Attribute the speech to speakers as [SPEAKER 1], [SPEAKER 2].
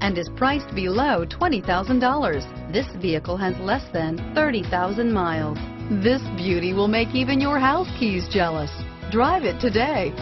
[SPEAKER 1] and is priced below $20,000. This vehicle has less than 30,000 miles. This beauty will make even your house keys jealous. Drive it today.